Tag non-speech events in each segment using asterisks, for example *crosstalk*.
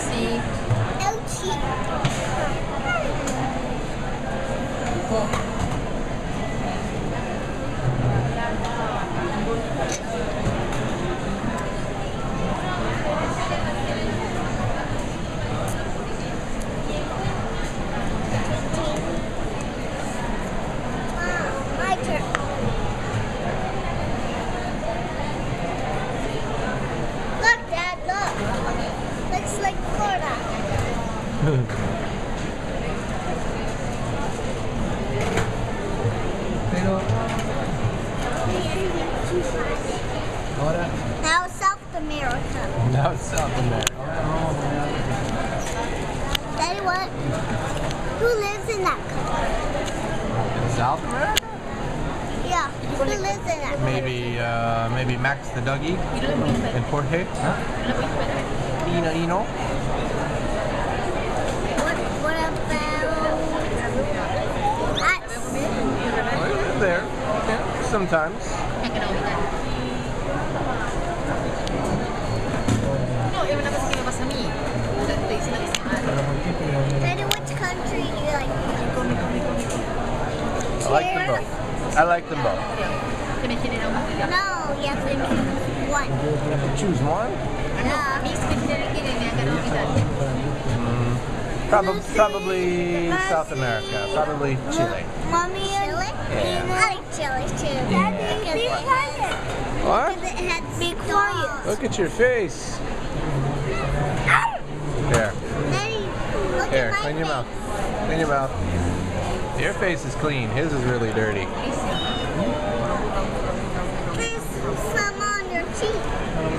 see. Now South America. Now South America. Daddy, what? Who lives in that country? In South America? Yeah, who lives in that country? Maybe, uh, maybe Max the Dougie and Jorge. Ino Ino. What, what about us? Oh, they live there. Yeah, sometimes. I like them both. I like them both. Che mi chiede un po' No, you have to choose one. You have to choose one. Yeah. Mi spiegare che ne hanno l'Italia. Probably, probably South America. Probably Chile. Mommy, Chile? Yeah. I like Chile too. Daddy, be quiet. What? Because it had be quiet. Look at your face. There. Daddy, look Here, at my clean your mouth. Clean your mouth. Your face is clean. His is really dirty. There's some on your cheek.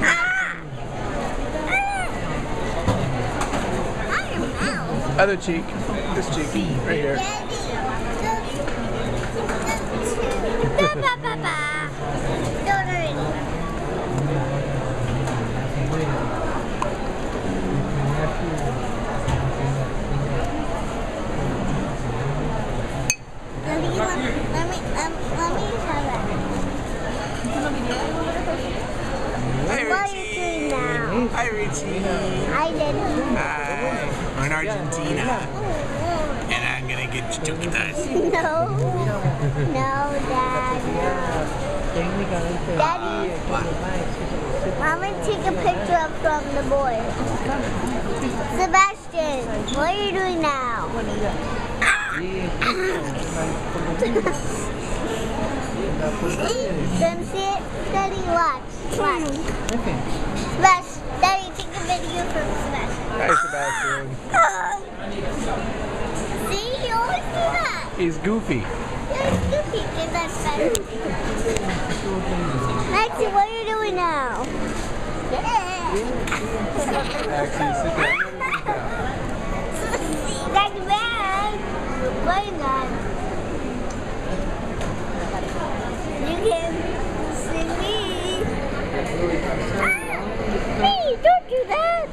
Ah! Ah! On your mouth. Other cheek. This cheek. Right here. Daddy, the, the, the, ba, ba, ba. Don't hurt it. Let me, let me, let me, um, let me try that. What are you doing now? Hi, Richie. I did. Hi. We're in Argentina, and I'm gonna get you chuquitas. *laughs* No. No, Dad. Daddy. I'm gonna take a picture of from the boy. Sebastian, what are you doing now? Then see it? Daddy, watch. Watch. Sebastian, Daddy, take a video from Sebastian. Hi, Sebastian. See, you always do He's goofy. Maxie, what are you doing now? You can see me. Hey, don't do that.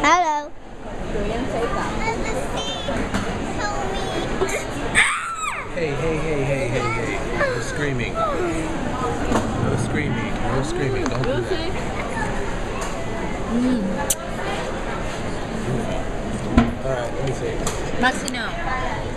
Hello. Hey, hey, hey, hey, hey, hey. No screaming. No screaming. No screaming. Don't do that. Mm. Alright, let me see. Maxi no.